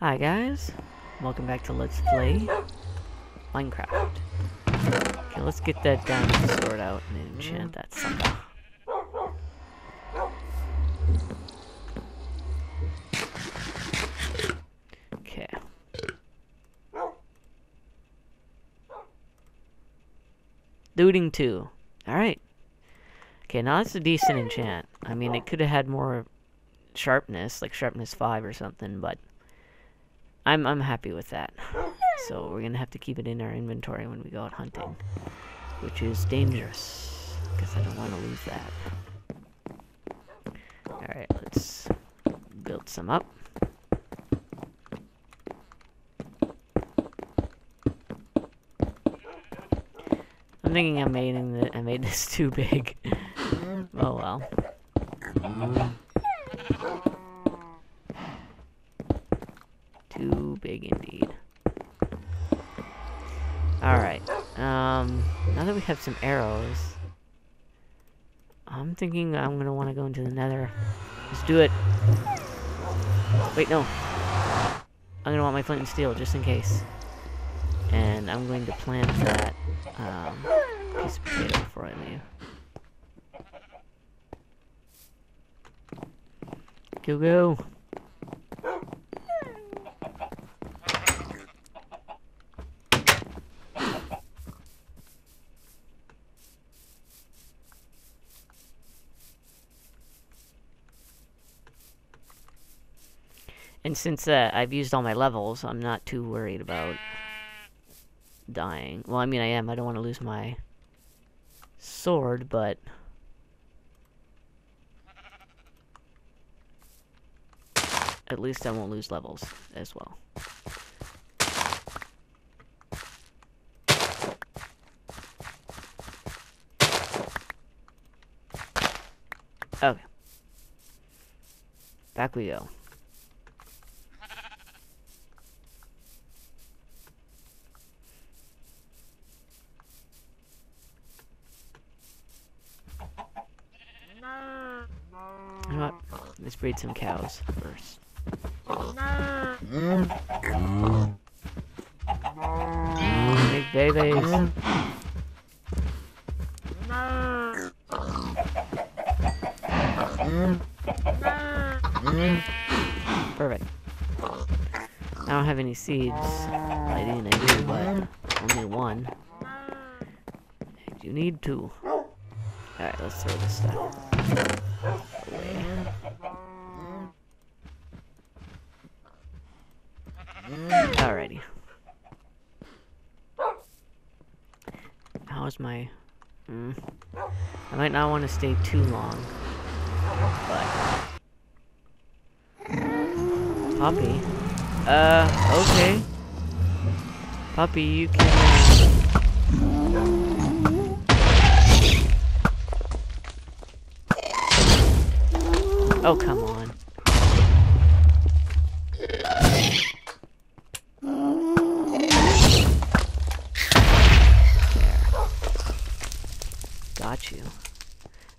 Hi guys, welcome back to Let's Play Minecraft. Okay, let's get that diamond sword out and enchant that sucker. Okay. Looting 2. Alright. Okay, now that's a decent enchant. I mean, it could have had more sharpness, like sharpness 5 or something, but I'm I'm happy with that. So we're gonna have to keep it in our inventory when we go out hunting, which is dangerous because I don't want to lose that. All right, let's build some up. I'm thinking I'm making the, I made this too big. oh well. Mm-hmm. Too big indeed. Alright. Um, now that we have some arrows, I'm thinking I'm gonna want to go into the nether. Let's do it. Wait, no. I'm gonna want my flint and steel just in case. And I'm going to plant that um, piece of potato before I leave. Go, go. Since uh, I've used all my levels, I'm not too worried about dying. Well, I mean, I am. I don't want to lose my sword, but... At least I won't lose levels as well. Okay. Back we go. Let's breed some cows first. Big babies. Perfect. I don't have any seeds. I didn't I do, but only one. You need two. Alright, let's throw this stuff away. Alrighty. How's my... Mm, I might not want to stay too long, but... Poppy? Uh, okay. Puppy, you can... Oh, come on.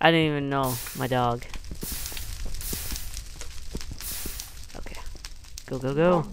I didn't even know my dog. Okay. Go, go, go.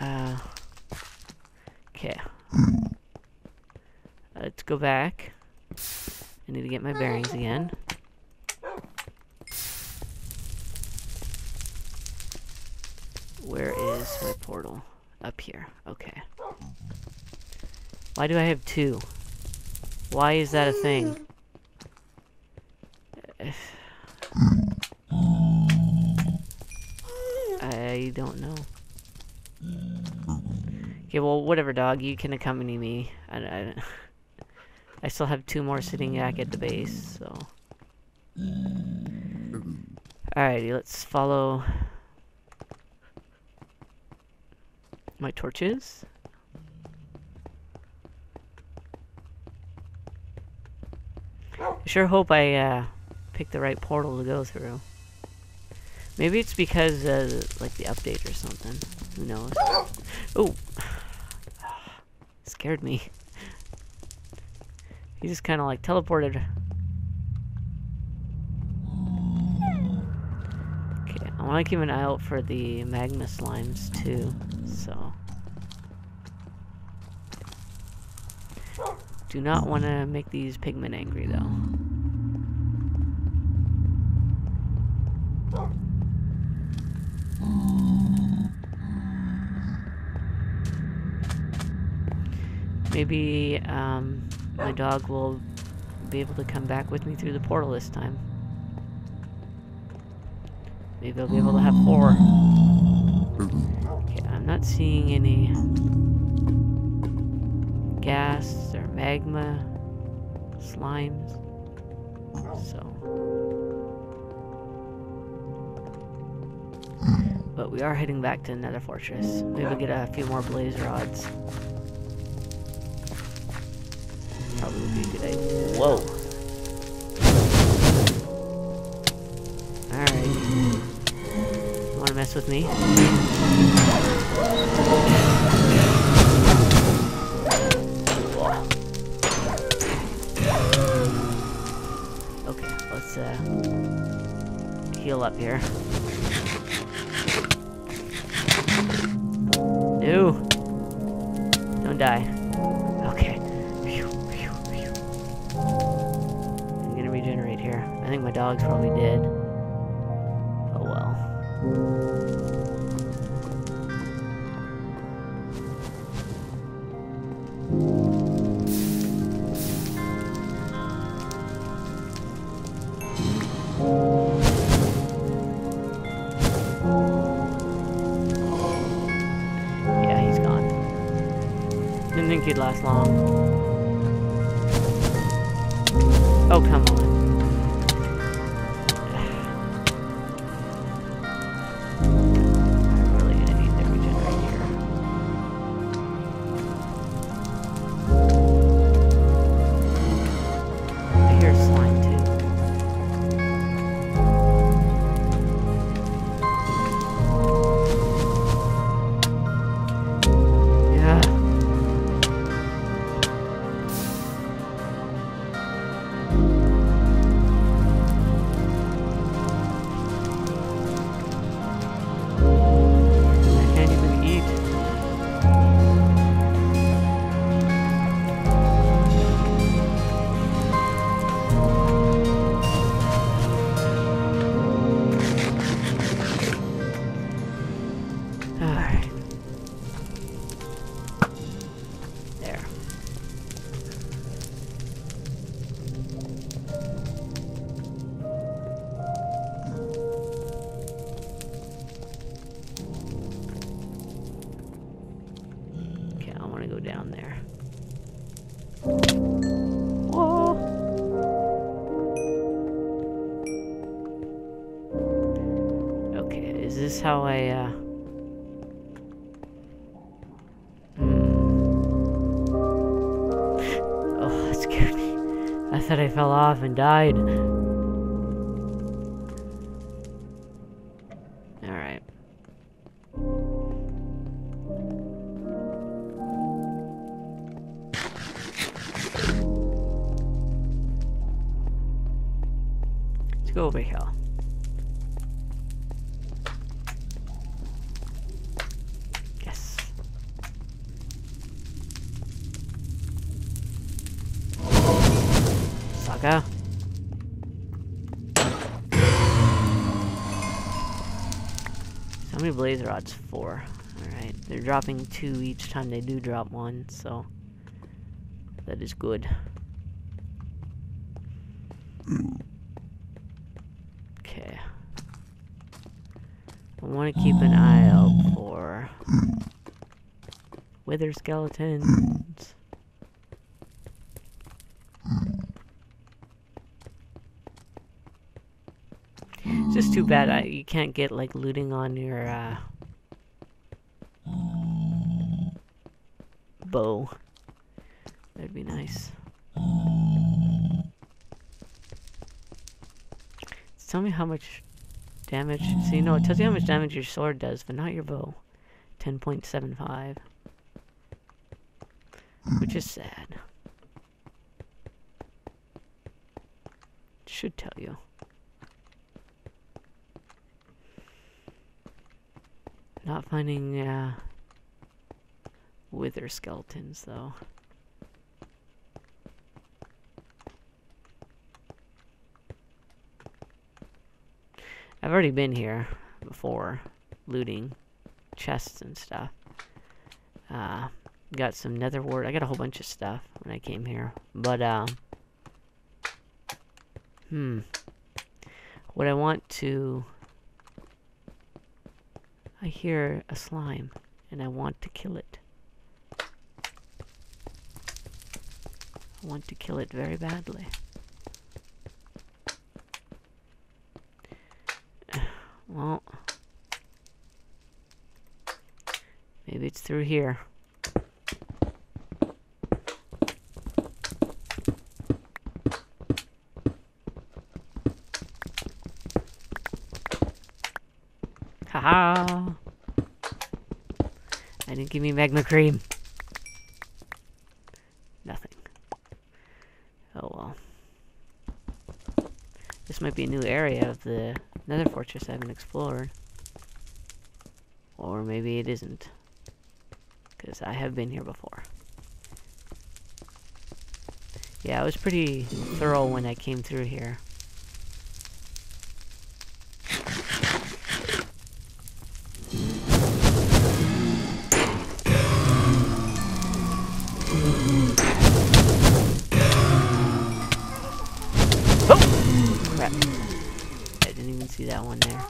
Uh, okay. Let's go back. I need to get my bearings again. Where is my portal? Up here. Okay. Why do I have two? Why is that a thing? I don't know. Okay, well, whatever, dog. You can accompany me. I, I, I still have two more sitting back at the base, so... Alrighty, let's follow... my torches. I sure hope I uh, pick the right portal to go through. Maybe it's because uh, like the update or something. Who knows? Oh, scared me. He just kind of like teleported. Okay, I want to keep an eye out for the magma slimes too so. Do not want to make these pigmen angry though. Maybe um, my dog will be able to come back with me through the portal this time. Maybe I'll be able to have four. Not seeing any ghasts or magma slimes. So. But we are heading back to Nether Fortress. Maybe we'll get a few more blaze rods. Probably would be a good idea. Whoa. Alright. You wanna mess with me? Okay, let's uh heal up here. No. Don't die. Okay. I'm gonna regenerate here. I think my dog's probably dead. Think he'd last long. Oh, come on. This how I, uh... hmm. Oh, that scared me. I thought I fell off and died. Saga. So how many blaze rods? Four. Alright. They're dropping two each time they do drop one, so that is good. Okay. I want to keep an eye out for wither skeletons. It's just too bad I, you can't get like looting on your uh, bow. That'd be nice. Tell me how much damage. So you know, it tells you how much damage your sword does, but not your bow. 10.75. Which is sad. Should tell you. Not finding, uh, wither skeletons, though. I've already been here before, looting chests and stuff. Uh, got some nether wart. I got a whole bunch of stuff when I came here. But, um, hmm. What I want to... I hear a slime, and I want to kill it. I want to kill it very badly. Well, maybe it's through here. Haha! I didn't give me magma cream. Nothing. Oh well. This might be a new area of the Nether fortress I haven't explored. Or maybe it isn't. Because I have been here before. Yeah, I was pretty thorough when I came through here. Crap. I didn't even see that one there.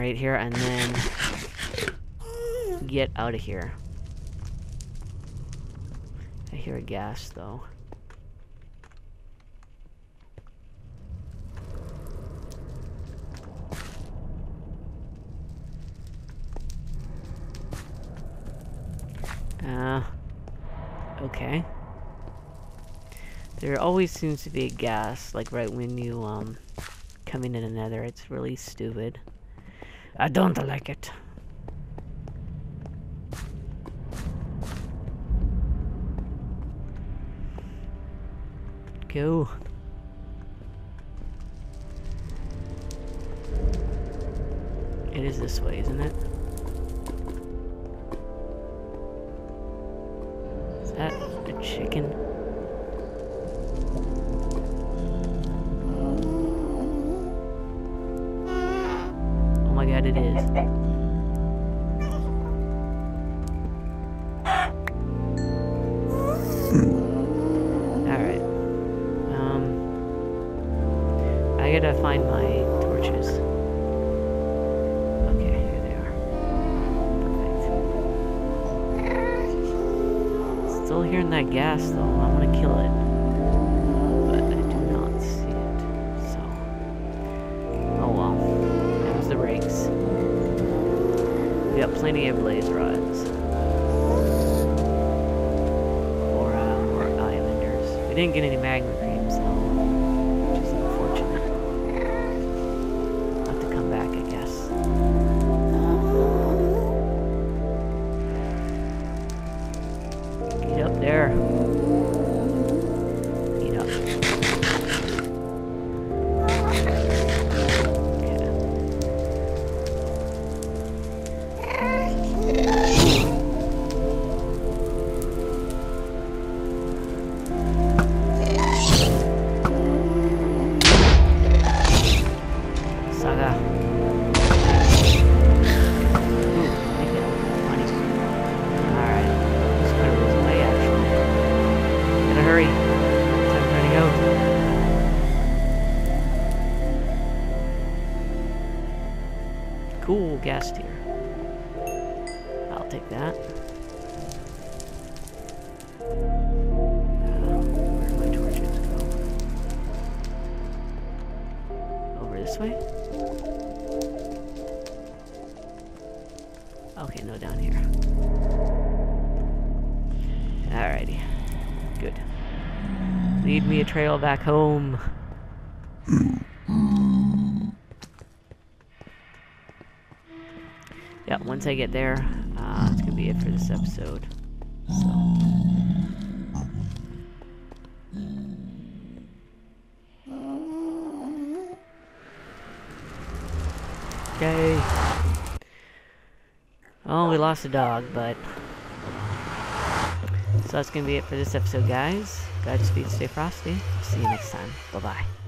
Regenerate here and then get out of here. I hear a ghast though. Uh, okay. There always seems to be a ghast, like right when you, um, come into the nether. It's really stupid. I don't like it. Go. It is this way, isn't it? Is that a chicken? God, it is. We got plenty of blaze rods. Or, uh, or islanders. We didn't get any magma Cool ghast tear. I'll take that. Way? Okay, no, down here. Alrighty. Good. Lead me a trail back home. Yeah, once I get there, uh, that's gonna be it for this episode. So. Okay. Oh, we lost a dog, but... So that's gonna be it for this episode, guys. Godspeed, stay frosty. See you next time. Bye-bye.